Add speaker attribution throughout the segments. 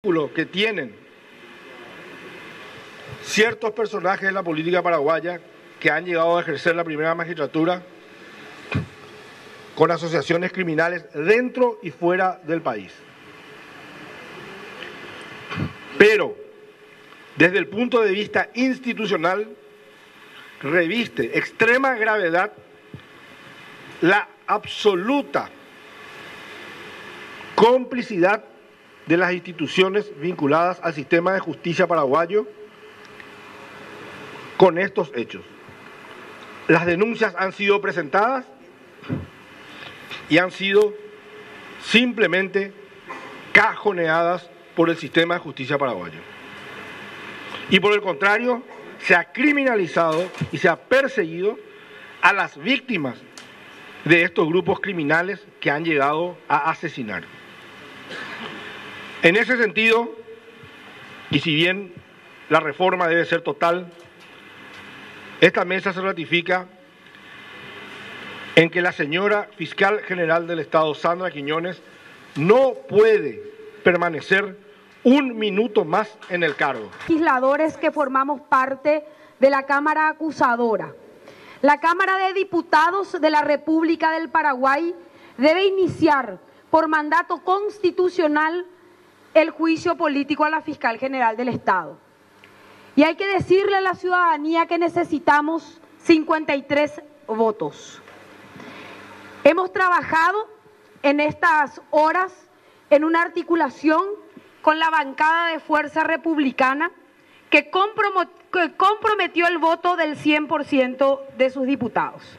Speaker 1: que tienen ciertos personajes de la política paraguaya que han llegado a ejercer la primera magistratura con asociaciones criminales dentro y fuera del país. Pero, desde el punto de vista institucional, reviste extrema gravedad la absoluta complicidad de las instituciones vinculadas al sistema de justicia paraguayo con estos hechos. Las denuncias han sido presentadas y han sido simplemente cajoneadas por el sistema de justicia paraguayo. Y por el contrario, se ha criminalizado y se ha perseguido a las víctimas de estos grupos criminales que han llegado a asesinar. En ese sentido, y si bien la reforma debe ser total, esta mesa se ratifica en que la señora fiscal general del Estado, Sandra Quiñones, no puede permanecer un minuto más en el cargo.
Speaker 2: Legisladores que formamos parte de la Cámara Acusadora. La Cámara de Diputados de la República del Paraguay debe iniciar por mandato constitucional el juicio político a la fiscal general del Estado. Y hay que decirle a la ciudadanía que necesitamos 53 votos. Hemos trabajado en estas horas en una articulación con la bancada de Fuerza Republicana que comprometió el voto del 100% de sus diputados.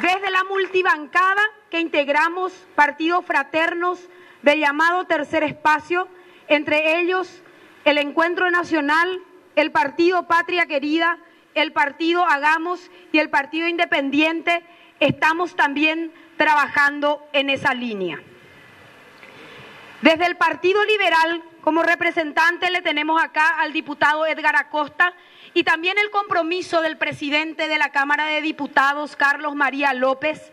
Speaker 2: Desde la multibancada que integramos partidos fraternos del llamado tercer espacio, entre ellos el Encuentro Nacional, el Partido Patria Querida, el Partido Hagamos y el Partido Independiente, estamos también trabajando en esa línea. Desde el Partido Liberal, como representante, le tenemos acá al diputado Edgar Acosta, y también el compromiso del presidente de la Cámara de Diputados, Carlos María López.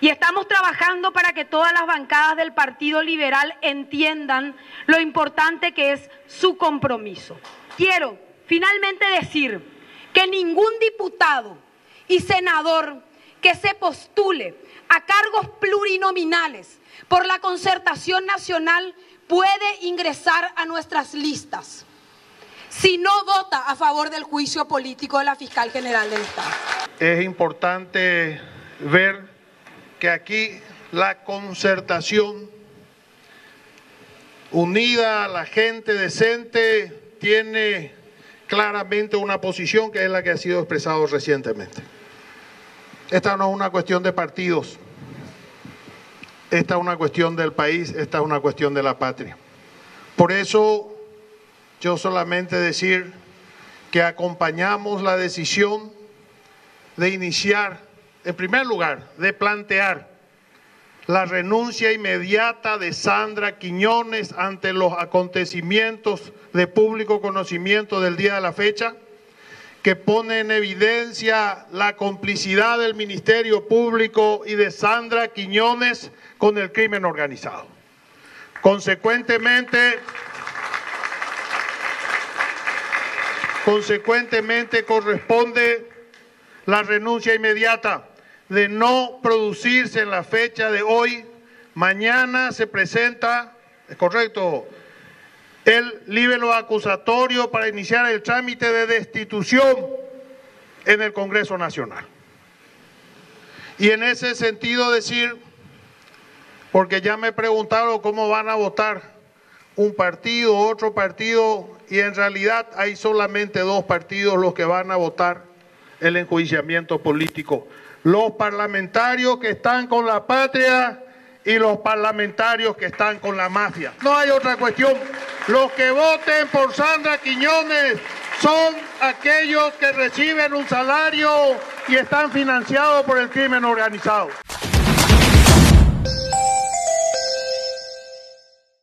Speaker 2: Y estamos trabajando para que todas las bancadas del Partido Liberal entiendan lo importante que es su compromiso. Quiero finalmente decir que ningún diputado y senador que se postule a cargos plurinominales por la concertación nacional puede ingresar a nuestras listas si no vota a favor del juicio político de la fiscal general del Estado.
Speaker 3: Es importante ver que aquí la concertación unida a la gente decente tiene claramente una posición que es la que ha sido expresado recientemente. Esta no es una cuestión de partidos, esta es una cuestión del país, esta es una cuestión de la patria. Por eso yo solamente decir que acompañamos la decisión de iniciar, en primer lugar, de plantear la renuncia inmediata de Sandra Quiñones ante los acontecimientos de público conocimiento del día de la fecha, que pone en evidencia la complicidad del Ministerio Público y de Sandra Quiñones con el crimen organizado. Consecuentemente, Consecuentemente corresponde la renuncia inmediata de no producirse en la fecha de hoy. Mañana se presenta, es correcto, el libelo acusatorio para iniciar el trámite de destitución en el Congreso Nacional. Y en ese sentido decir, porque ya me preguntaron cómo van a votar un partido, otro partido, y en realidad hay solamente dos partidos los que van a votar el enjuiciamiento político. Los parlamentarios que están con la patria y los parlamentarios que están con la mafia. No hay otra cuestión. Los que voten por Sandra Quiñones son aquellos que reciben un salario y están financiados por el crimen organizado.